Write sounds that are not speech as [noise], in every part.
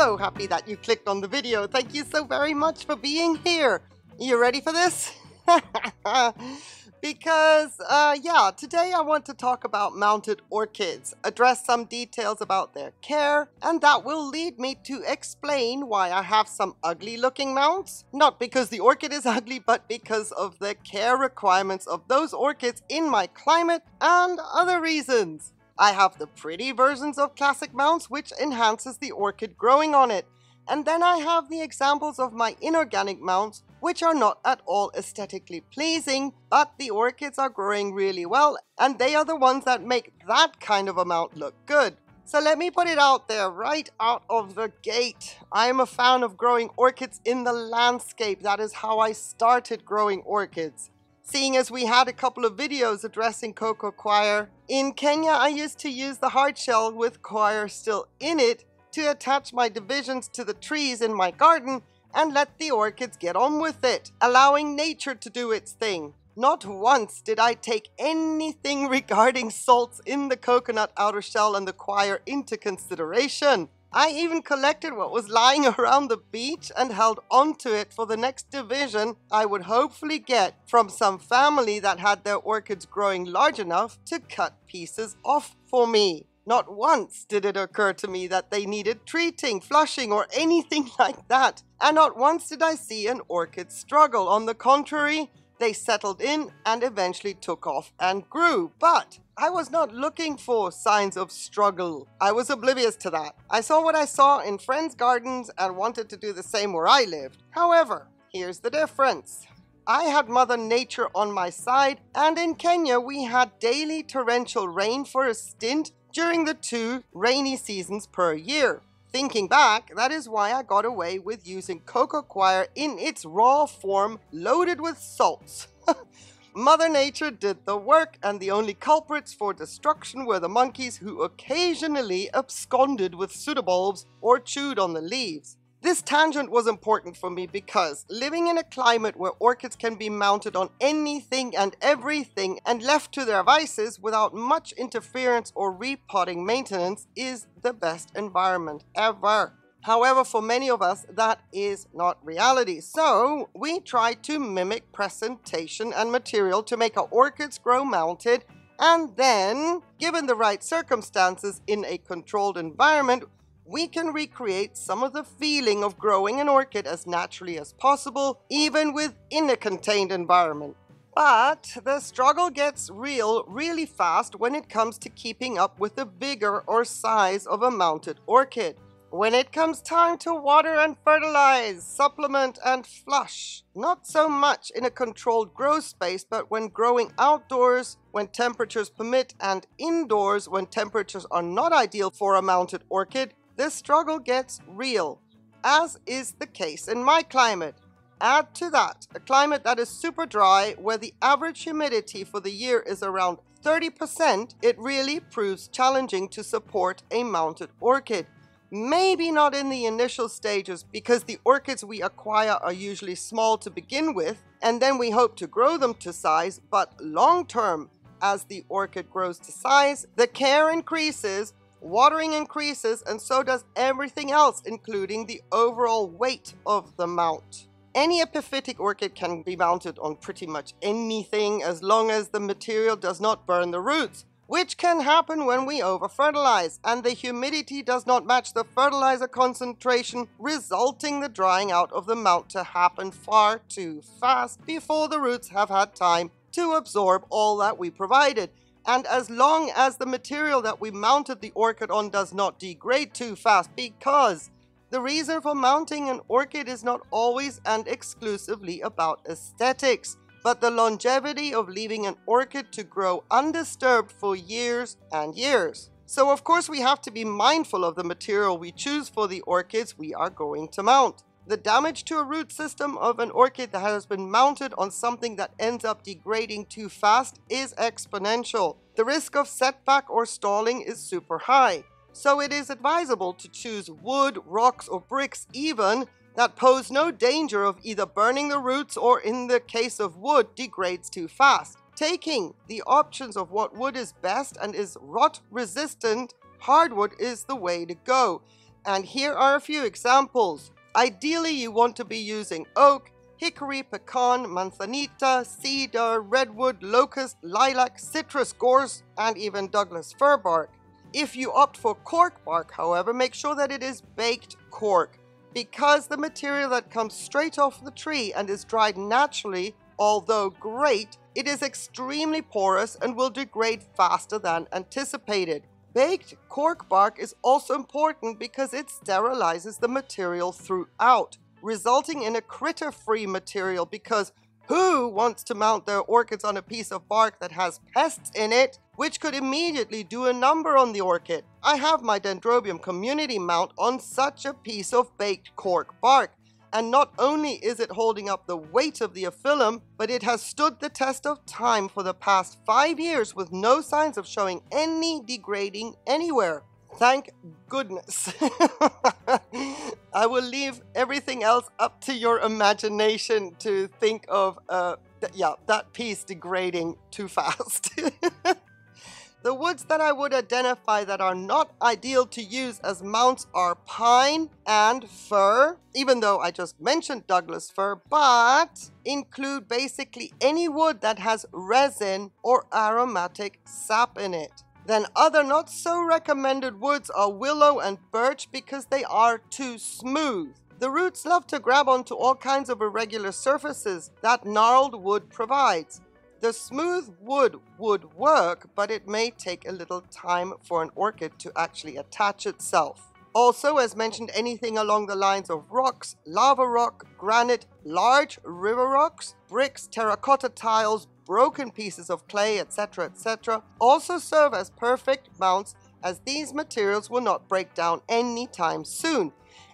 So happy that you clicked on the video. Thank you so very much for being here. You ready for this? [laughs] because, uh, yeah, today I want to talk about mounted orchids, address some details about their care, and that will lead me to explain why I have some ugly looking mounts. Not because the orchid is [laughs] ugly, but because of the care requirements of those orchids in my climate and other reasons. I have the pretty versions of classic mounts which enhances the orchid growing on it. And then I have the examples of my inorganic mounts which are not at all aesthetically pleasing, but the orchids are growing really well and they are the ones that make that kind of a mount look good. So let me put it out there right out of the gate. I am a fan of growing orchids in the landscape. That is how I started growing orchids seeing as we had a couple of videos addressing coco coir. In Kenya, I used to use the hard shell with coir still in it to attach my divisions to the trees in my garden and let the orchids get on with it, allowing nature to do its thing. Not once did I take anything [laughs] regarding salts in the coconut outer shell and the coir into consideration. I even collected what was lying [laughs] around the beach and held onto it for the next division I would hopefully get from some family that had their orchids growing large enough to cut pieces off for me. Not once did it occur to me that they needed treating, flushing, or anything [laughs] like that. And not once did I see an orchid struggle. On the contrary, they settled in and eventually took off and grew. But I was not looking for signs of struggle. I was oblivious to that. I saw what I saw in friends' gardens and wanted to do the same where I lived. However, here's the difference. I had Mother Nature on my side, and in Kenya we had daily torrential rain for a stint during the two rainy seasons per year. Thinking back, that is why I got away with using coco coir in its raw form loaded with salts. [laughs] Mother Nature did the work, and the only culprits for destruction were the monkeys who occasionally absconded with pseudobulbs or chewed on the leaves. This tangent was important for me because living in a climate where orchids can be mounted on anything and everything and left to their vices without much interference or repotting maintenance is the best environment ever. However, for many of us, that is not reality. So we try to mimic presentation and material to make our orchids grow mounted and then, given the right circumstances in a controlled environment, we can recreate some of the feeling of growing an orchid as naturally as possible, even within a contained environment. But the struggle gets real really fast when it comes to keeping up with the vigor or size of a mounted orchid. When it comes time to water and fertilize, supplement and flush. Not so much in a controlled grow space, but when growing outdoors, when temperatures permit, and indoors when temperatures are not ideal for a mounted orchid, this struggle gets real, as is the case in my climate. Add to that a climate that is super dry, where the average humidity for the year is around 30%, it really proves challenging to support a mounted orchid. Maybe not in the initial stages because the orchids we acquire are usually small to begin with, and then we hope to grow them to size, but long term, as the orchid grows to size, the care increases Watering increases and so does everything else, including the overall weight of the mount. Any epiphytic orchid can be mounted on pretty much anything as long as the material does not burn the roots, which can happen when we over-fertilize and the humidity does not match the fertilizer concentration, resulting the drying out of the mount to happen far too fast before the roots have had time to absorb all that we provided. And as long as the material that we mounted the orchid on does not degrade too fast, because the reason for mounting an orchid is not always and exclusively about aesthetics, but the longevity of leaving an orchid to grow undisturbed for years and years. So of course we have to be mindful of the material we choose for the orchids we are going to mount. The damage to a root system of an orchid that has been mounted on something that ends up degrading too fast is exponential. The risk of setback or stalling is super high. So it is advisable to choose wood, rocks, or bricks even that pose no danger of either burning the roots or, in the case of wood, degrades too fast. Taking the options of what wood is best and is rot resistant, hardwood is the way to go. And here are a few examples. Ideally, you want to be using oak, hickory, pecan, manzanita, cedar, redwood, locust, lilac, citrus, gorse, and even Douglas fir bark. If you opt for cork bark, however, make sure that it is baked cork because the material that comes straight off the tree and is dried naturally, although great, it is extremely porous and will degrade faster than anticipated. Baked cork bark is also important because it sterilizes the material throughout, resulting in a critter-free material because who wants to mount their orchids on a piece of bark that has pests in it, which could immediately do a number on the orchid? I have my Dendrobium community mount on such a piece of baked cork bark, and not only is it holding up the weight of the aphyllum, but it has stood the test of time for the past five years with no signs of showing any degrading anywhere. Thank goodness. [laughs] I will leave everything else up to your imagination to think of, uh, th- yeah, that piece degrading too fast. [laughs] the woods that I would identify that are not ideal to use as mounts are pine and fir, even though I just mentioned Douglas fir, but include basically any wood that has resin or aromatic sap in it. Then other not so recommended woods are willow and birch because they are too smooth. The roots love to grab onto all kinds of irregular surfaces that gnarled wood provides. The smooth wood would work, but it may take a little time for an orchid to actually attach itself. Also, as mentioned, anything along the lines of rocks, lava rock, granite, large river rocks, bricks, terracotta tiles, broken pieces of clay, etc., etc., also serve as perfect mounts as these materials will not break down anytime soon.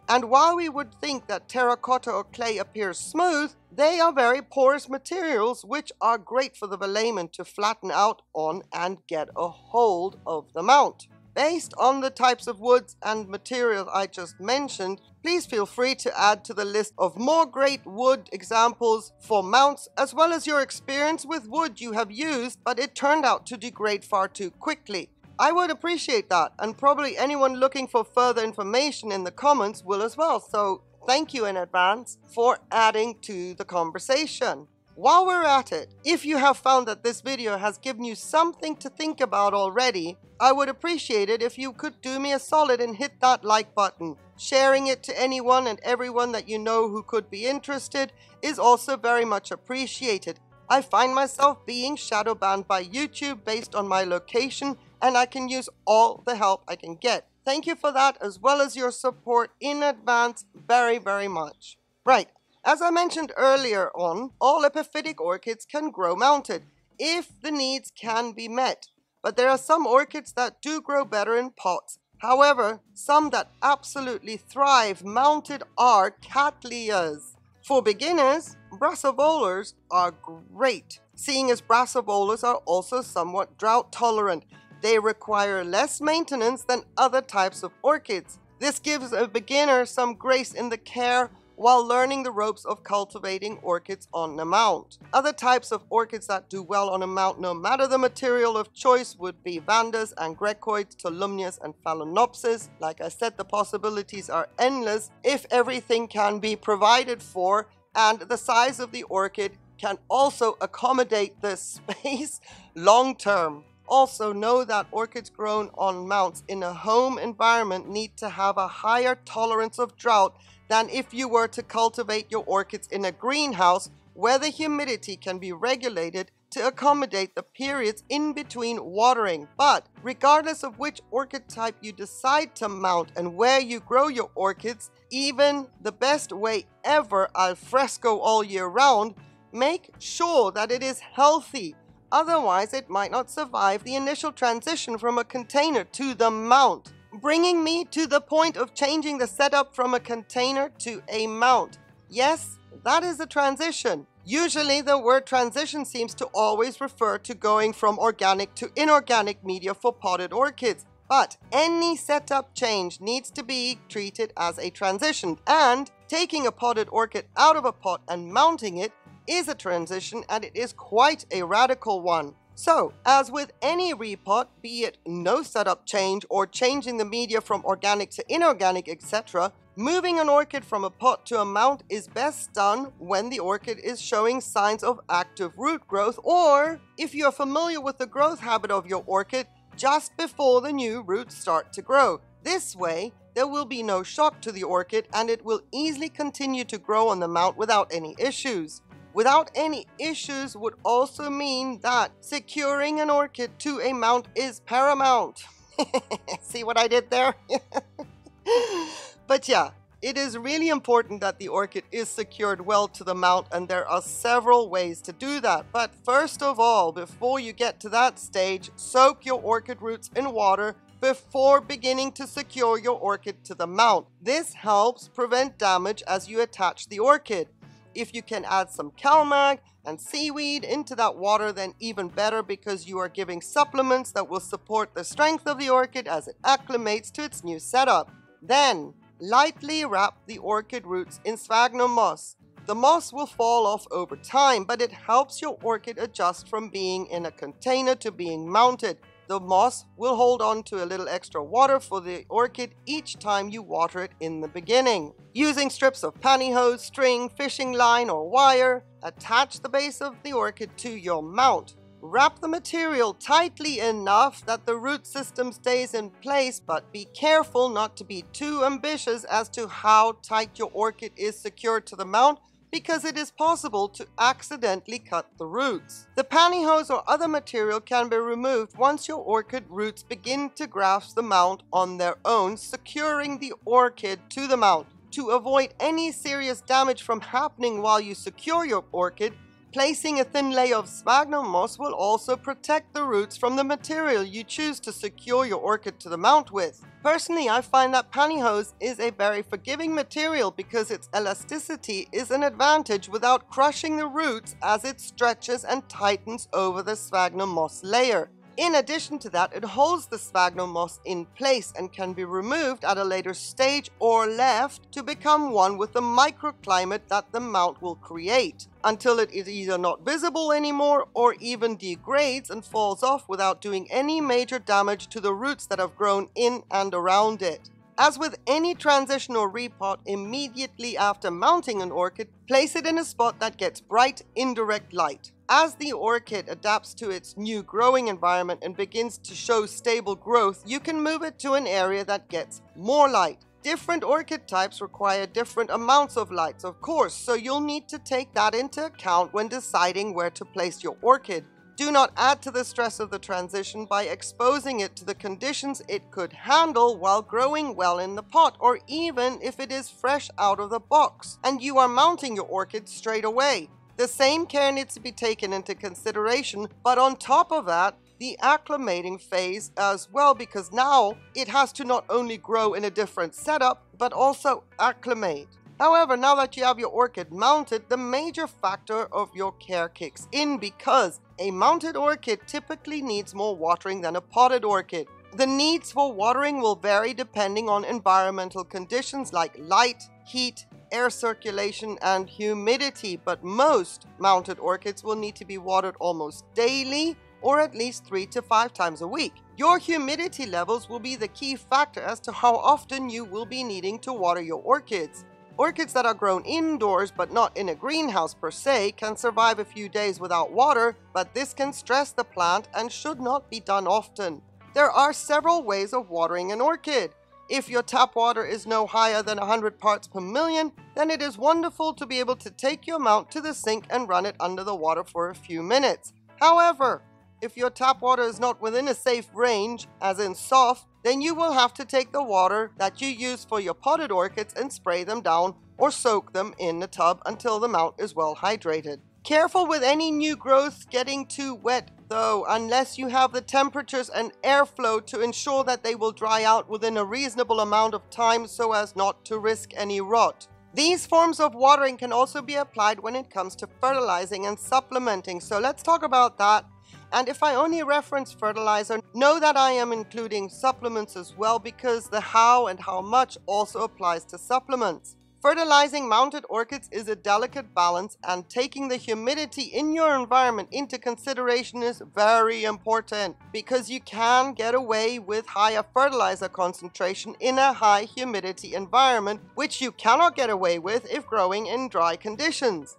And while we would think that terracotta or clay appears smooth, they are very porous materials which are great for the velamen to flatten out on and get a hold of the mount. Based on the types of woods and materials I just mentioned, please feel free to add to the list of more great wood examples for mounts, as well as your experience with wood you have used, but it turned out to degrade far too quickly. I would appreciate that, and probably anyone looking for further information in the comments will as well, so thank you in advance for adding to the conversation. While we're at it, if you have found that this video has given you something to think about already, I would appreciate it if you could do me a solid and hit that like button. Sharing it to anyone and everyone that you know who could be interested is also very much appreciated. I find myself being shadow banned by YouTube based on my location and I can use all the help I can get. Thank you for that as well as your support in advance very, very much. Right, as I mentioned earlier on, all epiphytic orchids can grow mounted if the needs can be met. But there are some orchids that do grow better in pots. However, some that absolutely thrive mounted are Cattleyas. For beginners, brassavolas are great, seeing as brassavolas are also somewhat drought tolerant. They require less maintenance than other types of orchids. This gives a beginner some grace in the care while learning the ropes of cultivating orchids on a mount. Other types of orchids that do well on a mount no matter the material of choice would be Vandas, Angraecoids, Tolumnias and Phalaenopsis. Like I said, the possibilities are endless if everything can be provided for and the size of the orchid can also accommodate the [laughs] space long term. Also know that orchids grown on mounts in a home environment need to have a higher tolerance of drought than if you were to cultivate your orchids in a greenhouse where the humidity can be regulated to accommodate the periods in between watering. But regardless of which orchid type you decide to mount and where you grow your orchids, even the best way ever al fresco all year round, make sure that it is healthy. Otherwise, it might not survive the initial transition from a container to the mount bringing me to the point of changing the setup from a container to a mount. Yes, that is a transition. Usually the word transition seems to always refer to going from organic to inorganic media for potted orchids. But any setup change needs to be treated as a transition and taking a potted orchid out of a pot and mounting it is a transition and it is quite a radical one. So, as with any repot, be it no setup change or changing the media from organic to inorganic, etc., moving an orchid from a pot to a mount is best done when the orchid is showing signs of active root growth or, if you are familiar with the growth habit of your orchid, just before the new roots start to grow. This way, there will be no shock to the orchid and it will easily continue to grow on the mount without any issues without any issues would also mean that securing an orchid to a mount is paramount. [laughs] See what I did there? [laughs] but yeah, it is really important that the orchid is secured well to the mount and there are several ways to do that. But first of all, before you get to that stage, soak your orchid roots in water before beginning to secure your orchid to the mount. This helps prevent damage as you attach the orchid. If you can add some CalMag and seaweed into that water, then even better because you are giving supplements that will support the strength of the orchid as it acclimates to its new setup. Then, lightly wrap the orchid roots in sphagnum moss. The moss will fall off over time, but it helps your orchid adjust from being in a container to being mounted. The moss will hold on to a little extra water for the orchid each time you water it in the beginning. Using strips of pantyhose, string, fishing line, or wire, attach the base of the orchid to your mount. Wrap the material tightly enough that the root system stays in place, but be careful not to be too ambitious as to how tight your orchid is secured to the mount because it is possible to accidentally cut the roots. The pantyhose or other material can be removed once your orchid roots begin to grasp the mount on their own, securing the orchid to the mount. To avoid any serious damage from happening while you secure your orchid, Placing a thin layer of sphagnum moss will also protect the roots from the material you choose to secure your orchid to the mount with. Personally, I find that pantyhose is a very forgiving material because its elasticity is an advantage without crushing the roots as it stretches and tightens over the sphagnum moss layer. In addition to that, it holds the sphagnum moss in place and can be removed at a later stage or left to become one with the microclimate that the mount will create, until it is either not visible anymore or even degrades and falls off without doing any major damage to the roots that have grown in and around it. As with any transition or repot, immediately after mounting an orchid, place it in a spot that gets bright, indirect light. As the orchid adapts to its new growing environment and begins to show stable growth, you can move it to an area that gets more light. Different orchid types require different amounts of lights, of course, so you'll need to take that into account when deciding where to place your orchid. Do not add to the stress of the transition by exposing it to the conditions it could handle while growing well in the pot, or even if it is fresh out of the box and you are mounting your orchid straight away. The same care needs to be taken into consideration, but on top of that, the acclimating phase as well, because now it has to not only grow in a different setup, but also acclimate. However, now that you have your orchid mounted, the major factor of your care kicks in because a mounted orchid typically needs more watering than a potted orchid. The needs for watering will vary depending on environmental conditions like light, heat, air circulation and humidity, but most mounted orchids will need to be watered almost daily or at least three to five times a week. Your humidity levels will be the key factor as to how often you will be needing to water your orchids. Orchids that are grown indoors but not in a greenhouse per se can survive a few days without water, but this can stress the plant and should not be done often. There are several ways of watering an orchid. If your tap water is no higher than 100 parts per million, then it is wonderful to be able to take your mount to the sink and run it under the water for a few minutes. However, if your tap water is not within a safe range, as in soft, then you will have to take the water that you use for your potted orchids and spray them down or soak them in the tub until the mount is well hydrated. Careful with any new growth getting too wet though, unless you have the temperatures and airflow to ensure that they will dry out within a reasonable amount of time so as not to risk any rot. These forms of watering can also be applied when it comes to fertilizing and supplementing, so let's talk about that. And if I only reference fertilizer, know that I am including supplements as well because the how and how much also applies to supplements. Fertilizing mounted orchids is a delicate balance, and taking the humidity in your environment into consideration is very important because you can get away with higher fertilizer concentration in a high humidity environment, which you cannot get away with if growing in dry conditions.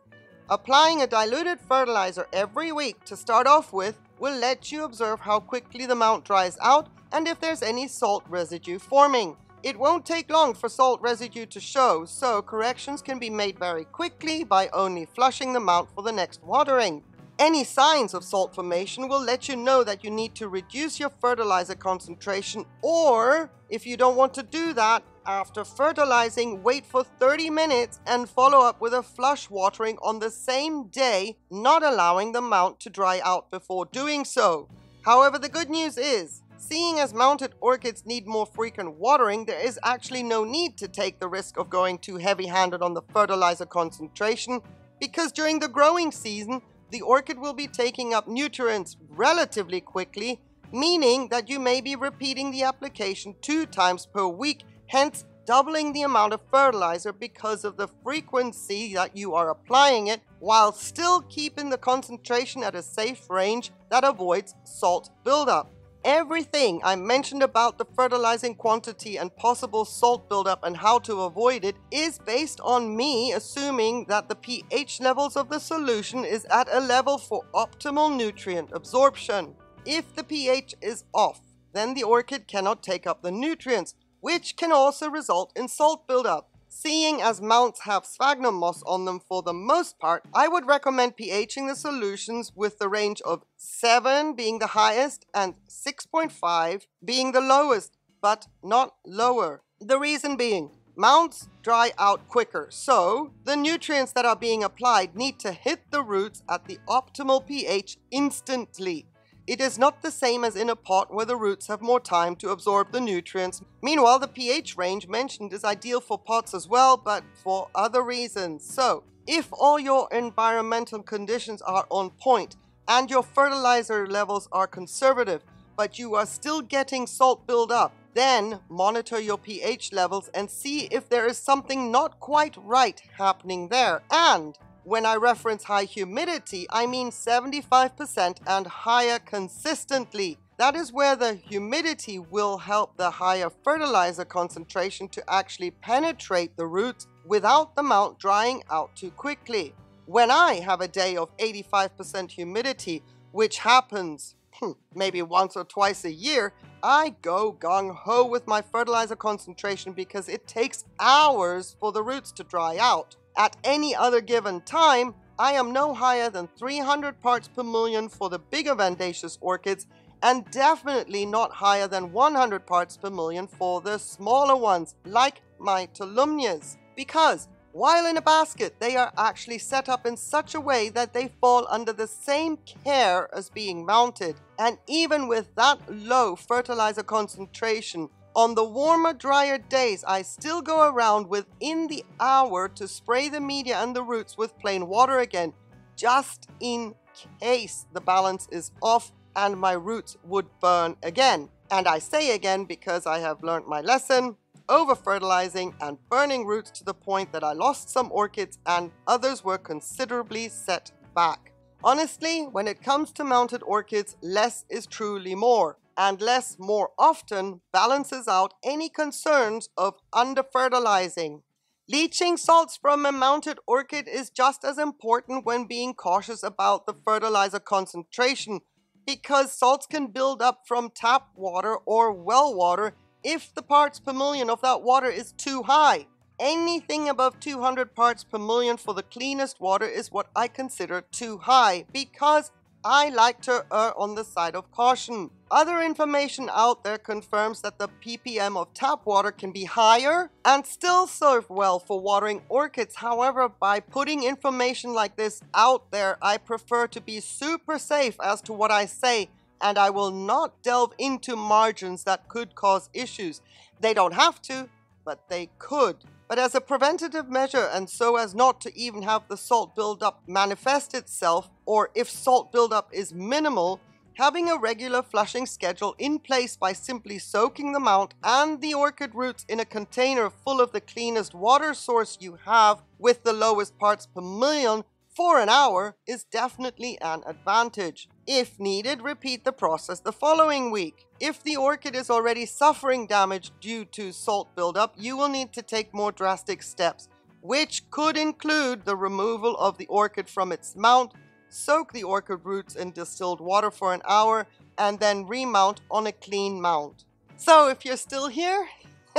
Applying a diluted fertilizer every week to start off with will let you observe how quickly the mount dries out and if there's any salt residue forming. It won't take long for salt residue to show, so corrections can be made very quickly by only flushing the mount for the next watering. Any signs of salt formation will let you know that you need to reduce your fertilizer concentration or, if you don't want to do that, after fertilizing, wait for 30 minutes and follow up with a flush watering on the same day, not allowing the mount to dry out before doing so. However, the good news is, Seeing as mounted orchids need more frequent watering, there is actually no need to take the risk of going too heavy-handed on the fertilizer concentration because during the growing season, the orchid will be taking up nutrients relatively quickly, meaning that you may be repeating the application two times per week, hence doubling the amount of fertilizer because of the frequency that you are applying it while still keeping the concentration at a safe range that avoids salt buildup. Everything I mentioned about the fertilizing quantity and possible salt buildup and how to avoid it is based on me assuming that the pH levels of the solution is at a level for optimal nutrient absorption. If the pH is off, then the orchid cannot take up the nutrients, which can also result in salt buildup. Seeing as mounts have sphagnum moss on them for the most part, I would recommend pHing the solutions with the range of 7 being the highest and 6.5 being the lowest, but not lower. The reason being, mounts dry out quicker, so the nutrients that are being applied need to hit the roots at the optimal pH instantly. It is not the same as in a pot where the roots have more time to absorb the nutrients. Meanwhile, the pH range mentioned is ideal for pots as well, but for other reasons. So, if all your environmental conditions are on point and your fertilizer levels are conservative, but you are still getting salt buildup, then monitor your pH levels and see if there is something not quite right happening there. And when I reference high humidity, I mean 75% and higher consistently. That is where the humidity will help the higher fertilizer concentration to actually penetrate the roots without the mount drying out too quickly. When I have a day of 85% humidity, which happens hmm, maybe once or twice a year, I go gung ho with my fertilizer concentration because it takes hours for the roots to dry out. At any other given time, I am no higher than 300 parts per million for the bigger Vandaceous orchids and definitely not higher than 100 parts per million for the smaller ones, like my Tolumnias. Because while in a basket, they are actually set up in such a way that they fall under the same care as being mounted. And even with that low fertilizer concentration, on the warmer, drier days, I still go around within the hour to spray the media and the roots with plain water again, just in case the balance is off and my roots would burn again. And I say again because I have learned my lesson, over fertilizing and burning roots to the point that I lost some orchids and others were considerably set back. Honestly, when it comes to mounted orchids, less is truly more and less more often balances out any concerns of under-fertilizing. Leaching salts from a mounted orchid is just as important when being cautious about the fertilizer concentration because salts can build up from tap water or well water if the parts per million of that water is too high. Anything above 200 parts per million for the cleanest water is what I consider too high because I like to err on the side of caution. Other information out there confirms that the ppm of tap water can be higher and still serve well for watering orchids. However, by putting information like this out there, I prefer to be super safe as to what I say and I will not delve into margins that could cause issues. They don't have to, but they could. But as a preventative measure and so as not to even have the salt buildup manifest itself, or if salt buildup is minimal, Having a regular flushing schedule in place by simply soaking the mount and the orchid roots in a container full of the cleanest water source you have with the lowest parts per million for an hour is definitely an advantage. If needed, repeat the process the following week. If the orchid is already suffering damage due to salt buildup, you will need to take more drastic steps, which could include the removal of the orchid from its mount soak the orchid roots in distilled water for an hour, and then remount on a clean mount. So if you're still here,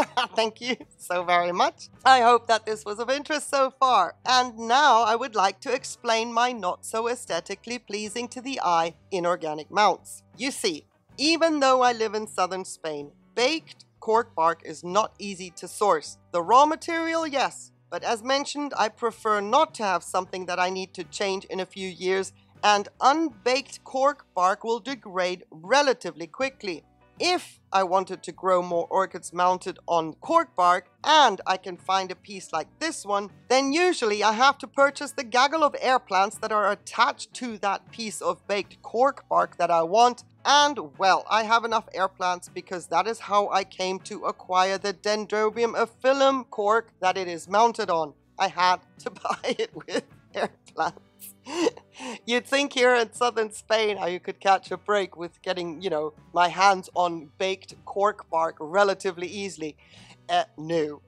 [laughs] thank you so very much. I hope that this was of interest so far. And now I would like to explain my not so aesthetically pleasing to the eye inorganic mounts. You see, even though I live in southern Spain, baked cork bark is not easy to source. The raw material, yes, but as mentioned, I prefer not to have something that I need to change in a few years, and unbaked cork bark will degrade relatively quickly. If I wanted to grow more orchids mounted on cork bark and I can find a piece like this one, then usually I have to purchase the gaggle of air plants that are attached to that piece of baked cork bark that I want. And well, I have enough air plants because that is how I came to acquire the Dendrobium aphyllum cork that it is mounted on. I had to [laughs] buy it with air plants. [laughs] You'd think here in southern Spain how you could catch a break with getting, you know, my hands on baked cork bark relatively easily. Uh, no.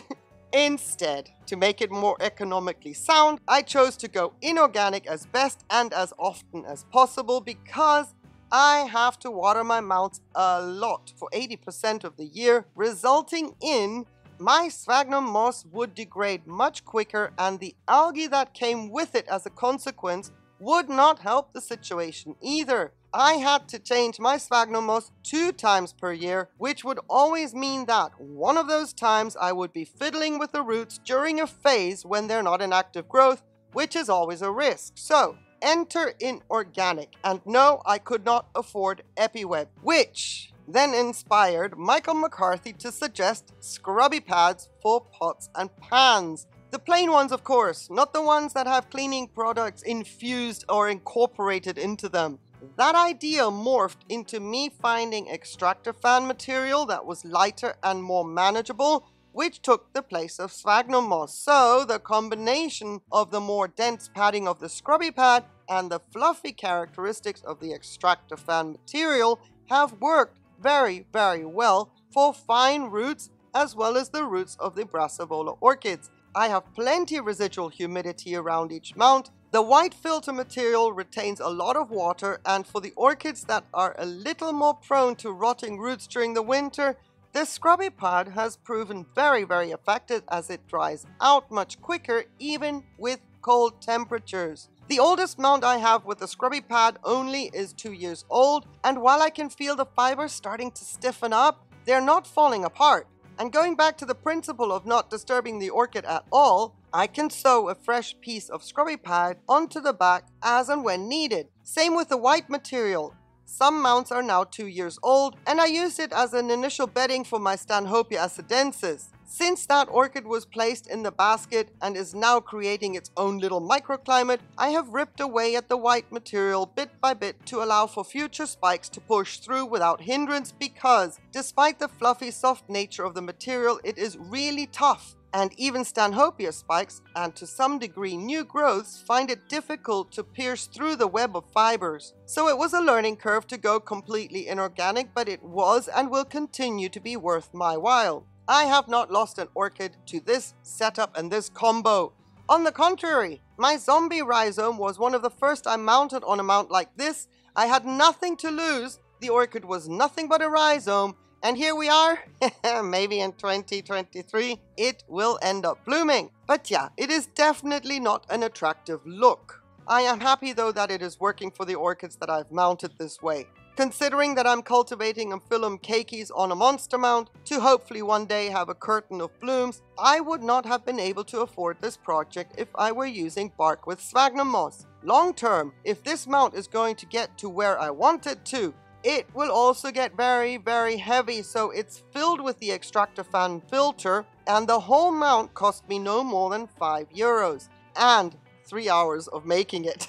[laughs] Instead, to make it more economically sound, I chose to go inorganic as best and as often as possible because I have to water my mounts a lot for 80% of the year, resulting in my sphagnum moss would degrade much quicker and the algae that came with it as a consequence would not help the situation either. I had to change my sphagnum moss two times per year, which would always mean that one of those times I would be fiddling with the roots during a phase when they're not in active growth, which is always a risk. So, enter inorganic. And no, I could not afford EpiWeb, which then inspired Michael McCarthy to suggest scrubby pads for pots and pans. The plain ones, of course, not the ones that have cleaning products infused or incorporated into them. That idea morphed into me finding extractor fan material that was lighter and more manageable, which took the place of sphagnum moss. So the combination of the more dense padding of the scrubby pad and the fluffy characteristics of the extractor fan material have worked very, very well for fine roots as well as the roots of the Brassavola orchids. I have plenty residual humidity around each mount. The white filter material retains a lot of water and for the orchids that are a little more prone to rotting roots during the winter, the scrubby pad has proven very very effective as it dries out much quicker even with cold temperatures. The oldest mount I have with the scrubby pad only is two years old, and while I can feel the fibers starting to stiffen up, they're not falling apart. And going back to the principle of not disturbing the orchid at all, I can sew a fresh piece of scrubby pad onto the back as and when needed. Same with the white material. Some mounts are now two years old, and I used it as an initial bedding for my Stanhopea acidensis. Since that orchid was placed in the basket and is now creating its own little microclimate, I have ripped away at the white material bit by bit to allow for future spikes to push through without hindrance because, despite the fluffy soft nature of the material, it is really tough and even Stanhopea spikes, and to some degree new growths, find it difficult to pierce through the web of fibers. So it was a learning curve to go completely inorganic, but it was and will continue to be worth my while. I have not lost an orchid to this setup and this combo. On the contrary, my zombie rhizome was one of the first I mounted on a mount like this. I had nothing to lose. The orchid was nothing but a rhizome. And here we are, [laughs] maybe in 2023, it will end up blooming. But yeah, it is definitely not an attractive look. I am happy though that it is working for the orchids that I've mounted this way. Considering that I'm cultivating aphyllum keikis on a monster mount to hopefully one day have a curtain of blooms, I would not have been able to afford this project if I were using bark with sphagnum moss. Long term, if this mount is going to get to where I want it to, it will also get very, very heavy, so it's filled with the extractor fan filter, and the whole mount cost me no more than 5 euros. And three hours of making it.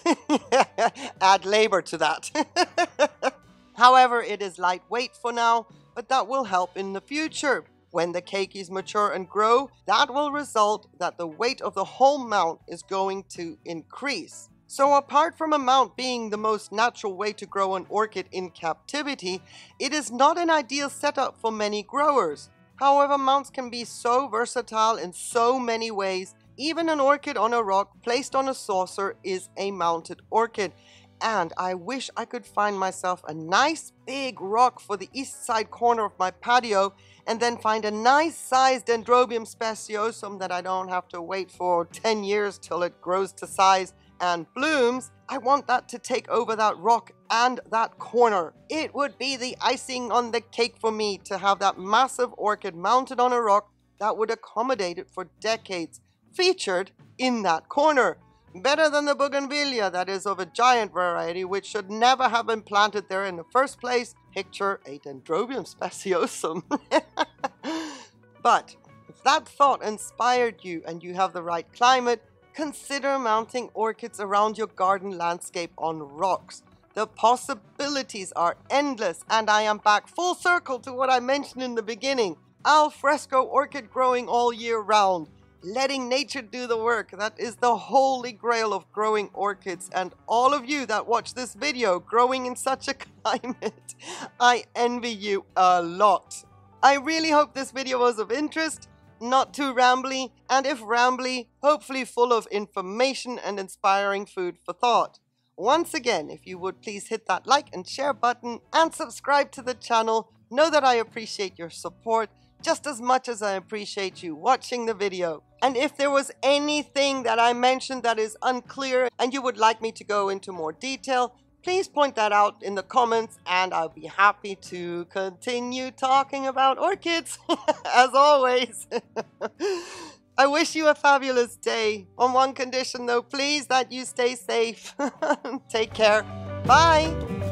[laughs] Add labor to that. [laughs] However, it is lightweight for now, but that will help in the future. When the keikis mature and grow, that will result that the weight of the whole mount is going to increase. So apart from a mount being the most natural way to grow an orchid in captivity, it is not an ideal setup for many growers. However, mounts can be so versatile in so many ways. Even an orchid on a rock placed on a saucer is a mounted orchid. And I wish I could find myself a nice big rock for the east side corner of my patio and then find a nice sized Dendrobium speciosum that I don't have to wait for 10 years till it grows to size and blooms, I want that to take over that rock and that corner. It would be the icing on the cake for me to have that massive orchid mounted on a rock that would accommodate it for decades, featured in that corner. Better than the bougainvillea that is of a giant variety which should never have been planted there in the first place. Picture a Dendrobium speciosum. [laughs] but if that thought inspired you and you have the right climate, consider mounting orchids around your garden landscape on rocks. The possibilities are endless, and I am back full circle to what I mentioned in the beginning al fresco orchid growing all year round. Letting nature do the work. That is the holy grail of growing orchids. And all of you that watch this video growing in such a [laughs] climate, I envy you a lot. I really hope this video was of interest not too rambly, and if rambly, hopefully full of information and inspiring food for thought. Once again, if you would please hit that like and share button and subscribe to the channel, know that I appreciate your support just as much as I appreciate you watching the video. And if there was anything that I mentioned that is unclear and you would like me to go into more detail, please point that out in the comments and I'll be happy to continue talking about orchids [laughs] as always. [laughs] I wish you a fabulous day. On one condition though, please that you stay safe. [laughs] Take care. Bye.